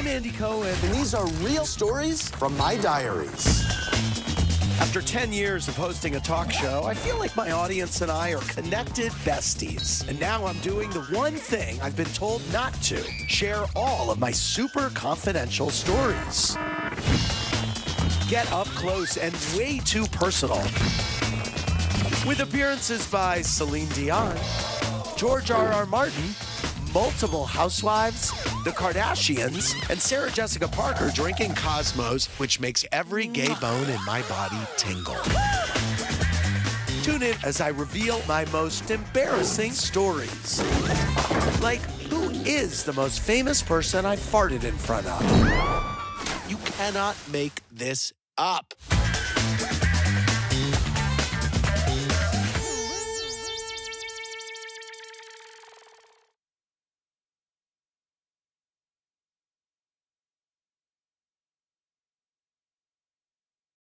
I'm Andy Cohen. And these are real stories from my diaries. After 10 years of hosting a talk show, I feel like my audience and I are connected besties. And now I'm doing the one thing I've been told not to share all of my super confidential stories. Get up close and way too personal. With appearances by Celine Dion, George R.R. R. Martin, multiple housewives, the Kardashians, and Sarah Jessica Parker drinking Cosmos, which makes every gay bone in my body tingle. Tune in as I reveal my most embarrassing stories. Like, who is the most famous person I farted in front of? You cannot make this up.